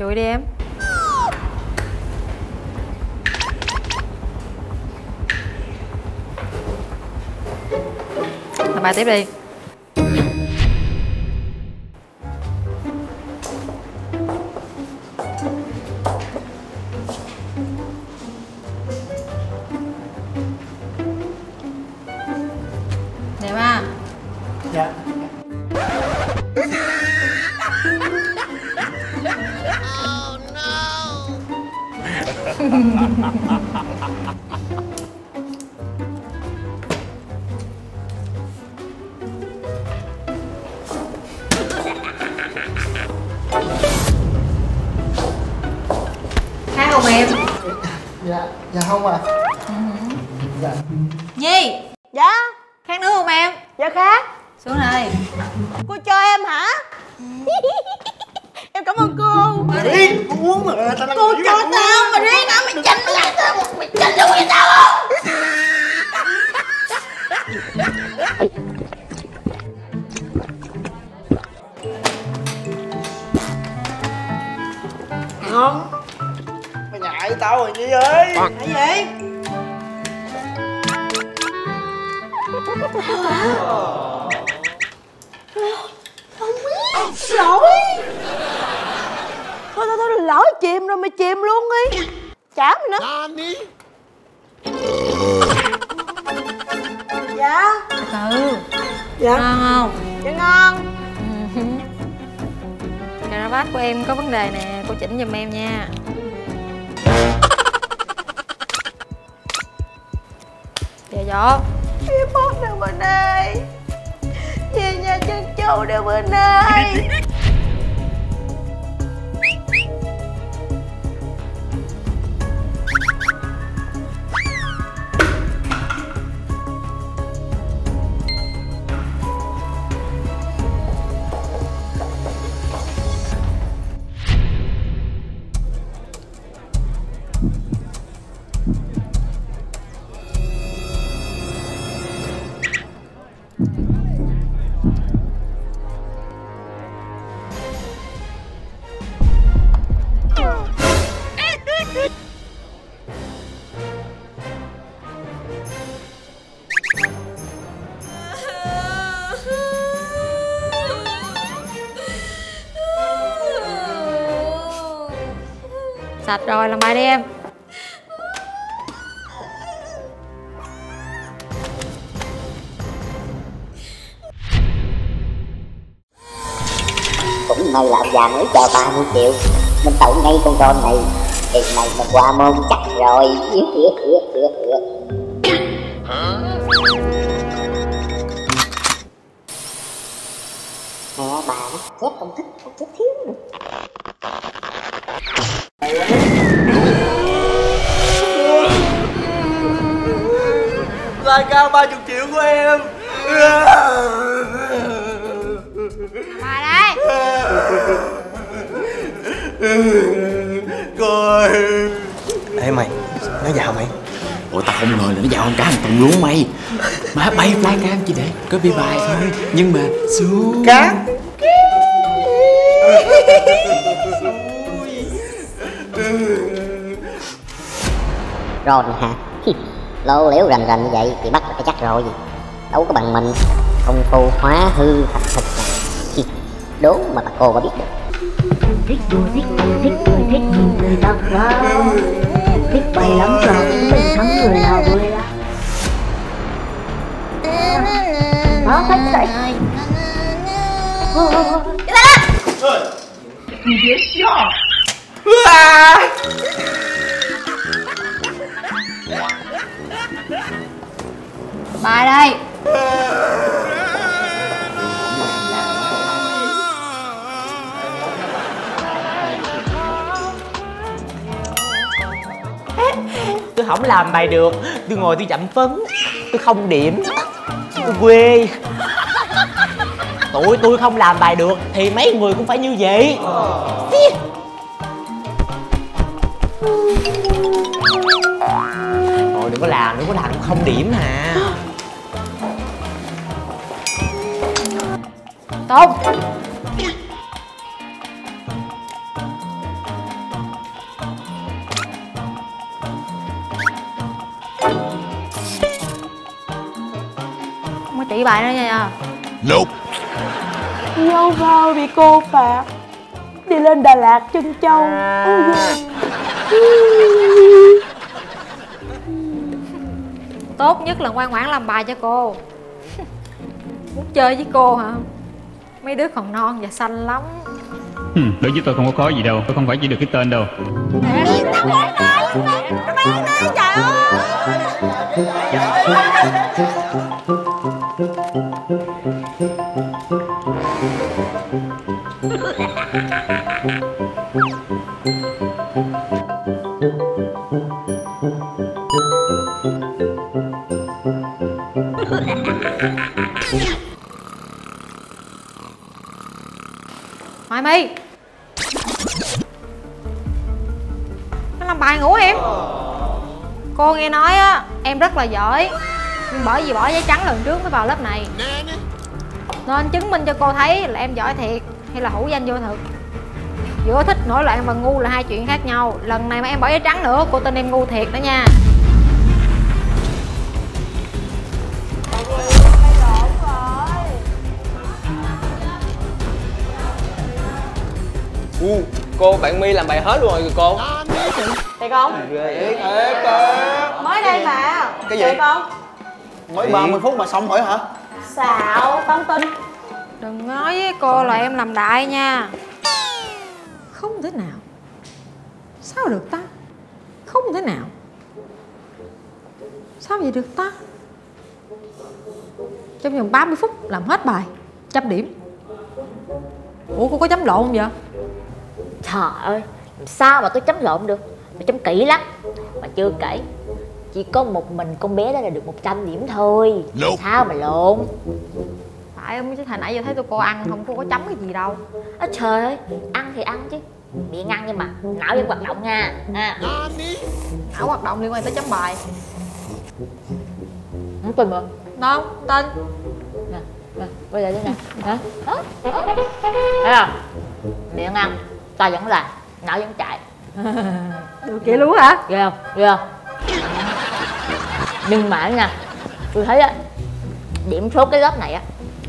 chùi đi em. Làm bài tiếp đi. hát không em. Dạ dạ không à dạ. Nhi. Dạ. Khát nước không em? Dạ khác. Xuống đây Cô cho em hả? Em cảm ơn cô. Đi uống mà tao Cô cho Nữa Dạ. Ừ. Dạ. Ngon không? Dạ ngon. Cà ra vát của em có vấn đề nè cô chỉnh giùm em nha. Dạ dỗ Em bóp nè bên ơi Về nhà chân châu nè bên ơi sạch rồi làm bài đi em. Cũng may là ông già mới cho 30 triệu. Mình tậu ngay con con này. Tiền này mình qua môn chắc rồi. Mẹ bà nó chép công thức một chút thiếu nữa lại cao 30 triệu của em. Bài đây. Cô ơi Ê mày, nó vào mày. Ủa tao không ngờ là nó vào con cá thằng Tùng luôn mày. Má bay flycam chỉ để có bi bài thôi. Nhưng mà xuống cá. Rồi hả lô liễu rành rành như vậy thì bắt phải chắc rồi. Đâu có bằng mình. Công phu hóa hư thành thực nè đố mà bà cô có biết được. Thích đùa thích cười thích cười thích nhìn người ta khóc thích bay lắm rồi mình thắng người nào vui lắm. Đó khách dậy bài đây. Tôi không làm bài được. Tôi ngồi tôi chậm phấn. Tôi không điểm. Tôi quê. Tụi tôi không làm bài được Thì mấy người cũng phải như vậy. Thôi đừng có làm, đừng có làm cũng không điểm à tốt. Không có chỉ bài nữa nha. Nope vô vào bị cô phạt đi lên đà lạt chân châu. Tốt nhất là ngoan ngoãn làm bài cho cô. Muốn chơi với cô hả? Mấy đứa còn non và xanh lắm. Ừ, đối với tôi không có khó gì đâu, tôi không phải chỉ được cái tên đâu. Hoài My Nó làm bài ngủ em. Cô nghe nói á, Em rất là giỏi. Nhưng bởi vì bỏ giấy trắng lần trước mới vào lớp này. Nên chứng minh cho cô thấy là em giỏi thiệt, Hay là hữu danh vô thực. Giữa thích nổi loạn và ngu là hai chuyện khác nhau. Lần này mà em bỏ giấy trắng nữa, Cô tin em ngu thiệt đó nha. U cô bạn mi làm bài hết luôn rồi kìa cô. Thiệt không? thiệt. Mới đây mà. Cái gì? Thiệt không? mới 30 phút mà xong rồi hả? Xạo, không tin Đừng nói với cô là em làm đại nha. Không thể nào. Sao được ta? Không thể nào. Sao vậy được ta? Trong vòng 30 phút làm hết bài. Trăm điểm. Ủa cô có chấm lộn không vậy Trời ơi, làm sao mà tôi chấm lộn được? Tôi chấm kỹ lắm. Mà chưa kể Chỉ có một mình con bé đó là được 100 điểm thôi. Sao mà lộn? Tại em chứ hồi nãy giờ thấy tụi cô ăn không cô có chấm cái gì đâu. Ơ trời ơi, ăn thì ăn chứ. Miệng ăn nhưng mà não vẫn hoạt động nha. À. Ảo hoạt động liên quan tới chấm bài. Không tin mà. Đâu, tên Nè, nè, quay lại đây nè. Hả? Hả? Thấy không? Miệng ăn, ta vẫn làm Não vẫn chạy. Được vậy luôn hả? Ghê không? Ghê không? Nhưng mà nha tôi thấy á điểm số cái lớp này á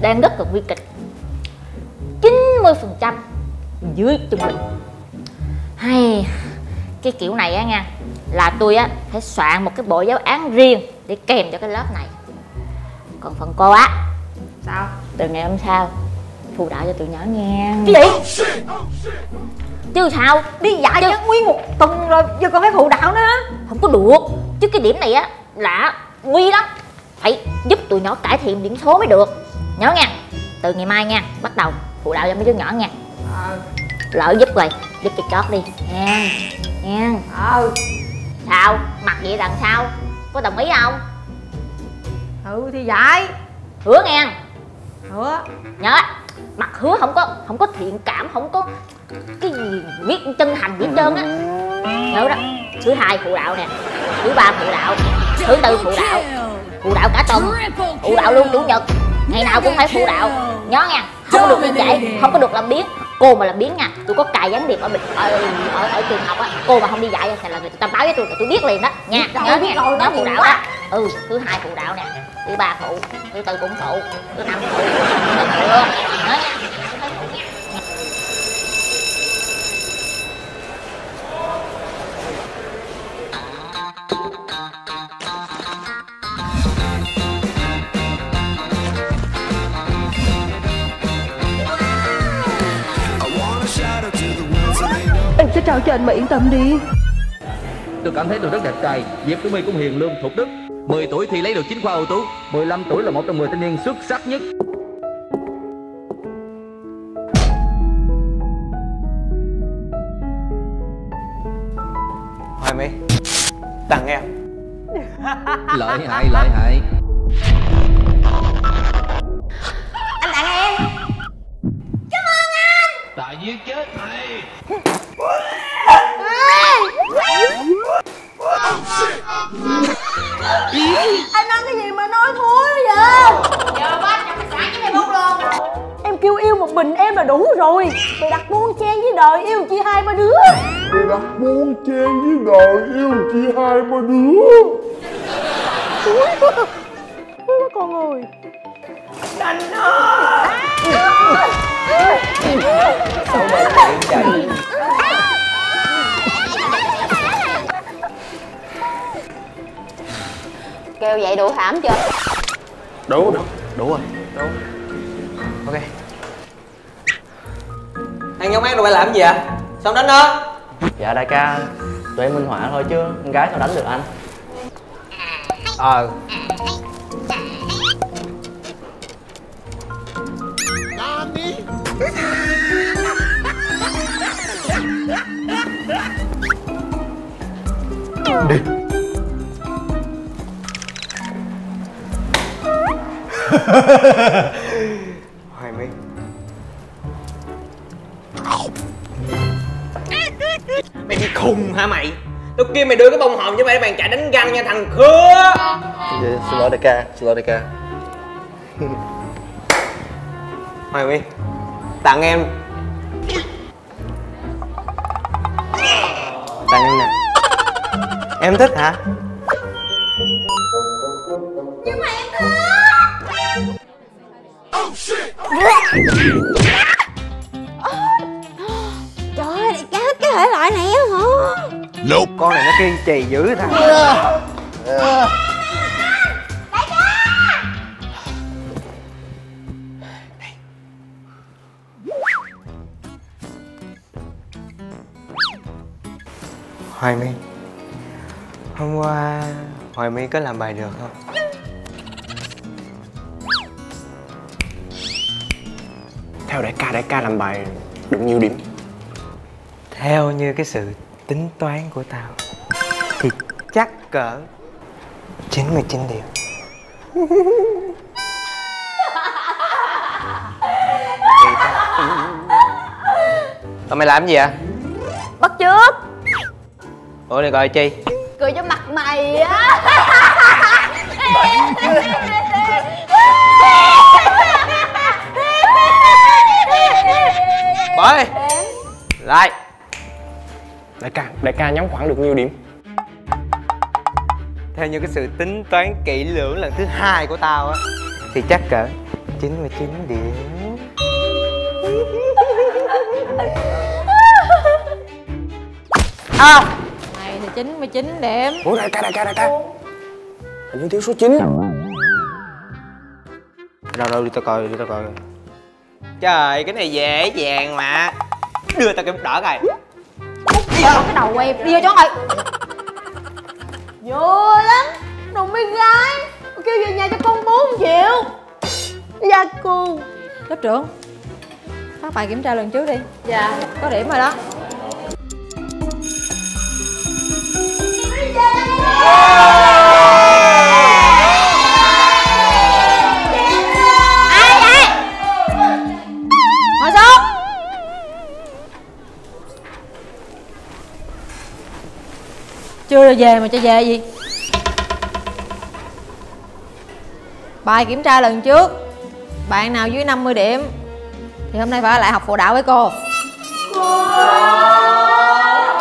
đang rất là nguy kịch. 90 phần trăm dưới trung bình. Hay cái kiểu này á nha là tôi á phải soạn một cái bộ giáo án riêng để kèm cho cái lớp này. Còn phần cô á Sao? từ ngày hôm sau phụ đạo cho tụi nhỏ nghe. Cái gì? Chứ sao? Đi dạy Chứ- nguyên một tuần rồi Giờ còn phải phụ đạo nữa. Không có được. Chứ cái điểm này á là nguy lắm. Phải giúp tụi nhỏ cải thiện điểm số mới được. Nhớ nha từ ngày mai nha bắt đầu phụ đạo cho mấy đứa nhỏ nha. Lỡ giúp rồi giúp cho chót đi. Nha nha. Ờ. Sao? Mặt vậy lần sau có đồng ý không? Ừ thì dạy. Hứa nghe. Hứa. Nhớ mặt hứa không có không có thiện cảm không có cái gì biết chân thành hết trơn á. Nhớ đó thứ hai phụ đạo nè thứ ba phụ đạo thứ tư phụ đạo phụ đạo cả tuần phụ đạo luôn chủ nhật. Ngày nào cũng phải phụ đạo. Nhớ nha không có được đi trễ không có được làm biến. Cô mà làm biến nha tôi có cài gián điệp ở bình ở, ở, ở trường học á cô mà không đi dạy thì là người ta báo với tôi là tôi biết liền đó. Nha nhớ nha nhớ phụ đạo đó ừ thứ hai phụ đạo nè thứ ba phụ thứ tư cũng phụ thứ năm phụ. Chưa nhớ nha thứ hai phụ nha Em sẽ trao cho anh mà yên tâm đi. Tôi cảm thấy tôi rất đẹp trai. Diệp Tử My cũng hiền lương thục đức 10 tuổi thì lấy được chính khoa ưu tú. 15 tuổi là một trong 10 thanh niên xuất sắc nhất. Hoài mi tặng em. Lợi hại lợi hại. Anh tặng em. Tại giết chết mày Anh nói cái gì mà nói thối vậy? Giờ ba chồng khách sạn với mày bút luôn. Em kêu yêu một mình em là đủ rồi. Mày đặt bon chen với đời yêu chi hai ba đứa. Buông chen với đời yêu chỉ hai ba đứa. Ôi con ơi đánh nó sao mà chạy kêu vậy đủ thảm chưa? Đủ đủ đủ rồi đủ ok. Thằng nhóc ăn rồi mày làm gì vậy? Sao đánh nó? Dạ đại ca. Tụi em minh họa thôi chứ. Con gái sao đánh được anh? Ờ. Đi hoài my mày bị khùng hả mày? Lúc kia mày đưa cái bông hồng cho mày để bạn chạy đánh găng nha thằng khứa. Dạ, xin lỗi đại ca xin lỗi đại ca. Hoài my tặng em. Tặng em nè. Em thích hả Trời ơi, đại ca cái thể loại này á hả? Nope. con này nó kiên trì dữ thằng Hoài My Hôm qua Hoài My có làm bài được không? Theo đại ca đại ca làm bài được nhiêu điểm Theo như cái sự tính toán của tao Thì chắc cỡ 99 điểm. Tụi mày làm gì vậy? Bắt trước Ủa đi gọi chi? Cười cho mặt mày á Bỏ đi Lại. Đại ca đại ca nhắm khoảng được nhiêu điểm. Theo như cái sự tính toán kỹ lưỡng lần thứ hai của tao á Thì chắc cỡ 99 điểm. À. Này thì 99 điểm. Ủa đại ca đại ca đại ca. Hình như thiếu số 9 Đâu đâu đi tao coi đi tao coi Trời cái này dễ dàng mà. Đưa tao cái bút đỏ coi. Có cái đầu em đi vô chỗ rồi Vui lắm Đồ mấy gái. Kêu về nhà cho con bú không chịu Dạ cô Lớp trưởng Phát bài kiểm tra lần trước đi. Dạ. Có điểm rồi đó. Ai Chưa được về mà cho về gì Bài kiểm tra lần trước Bạn nào dưới 50 điểm Thì hôm nay phải ở lại học phụ đạo với cô.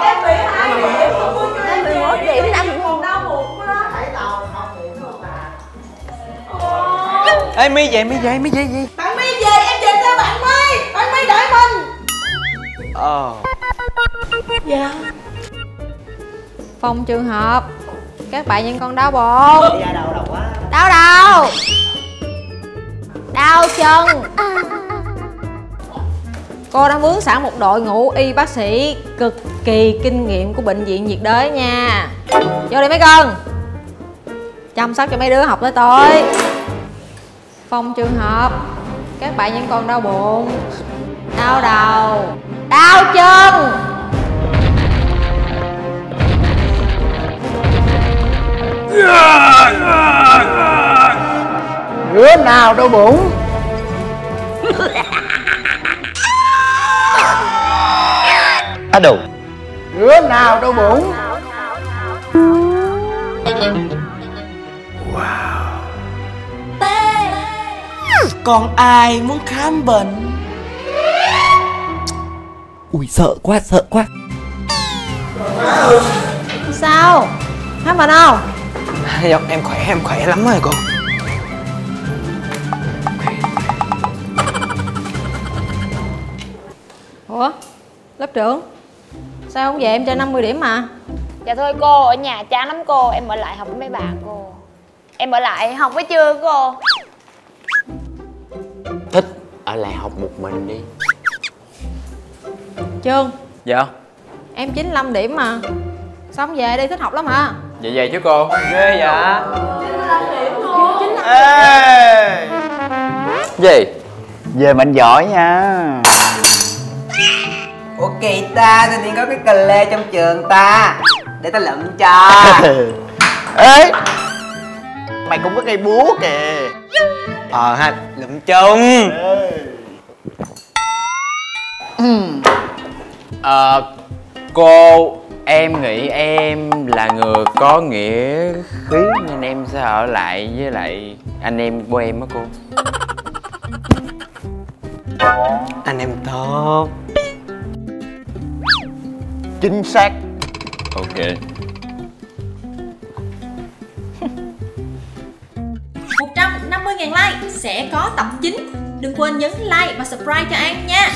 Em bị hai điểm Em bị một điểm năm Ê mi về mi về mi về. Gì Bạn My về em về theo bạn My Bạn My đợi mình. Ờ. Dạ Phòng trường hợp. Các bạn những con đau bụng. Đau đầu Đau chân. Cô đang vướng sẵn một đội ngũ y bác sĩ cực kỳ kinh nghiệm của bệnh viện nhiệt đới nha. Vô đi mấy con Chăm sóc cho mấy đứa học tới tối. Phòng trường hợp. Các bạn những con đau bụng. Đau đầu. Đau chân. Đứa nào đau bụng? Á đầu đứa nào đau bụng? Còn ai muốn khám bệnh? Ui sợ quá sợ quá. Sao? Hát bệnh không? Dạ, em khỏe, em khỏe lắm rồi cô. Ủa, lớp trưởng? Sao không về em cho 50 điểm mà? Dạ thôi cô, ở nhà chán lắm cô. Em ở lại học với mấy bạn cô. Em ở lại học với chưa cô. Thích ở lại học một mình đi. Trương? Dạ? Em 95 điểm mà. Xong về? Đi thích học lắm hả? Vậy về chứ cô. Ghê vậy? Ê! Gì? Về mình giỏi nha. Ok ta, tự nhiên có cái cà lê trong trường ta? Để ta lụm cho. Ê! Mày cũng có cây búa kìa. Ờ ha lụm chung. Ờ, cô em nghĩ em là người có nghĩa khí nên em sẽ ở lại với lại anh em của em á cô. Anh em tốt. Chính xác. Ok. 150.000 like sẽ có tập 9 Đừng quên nhấn like và subscribe cho An nha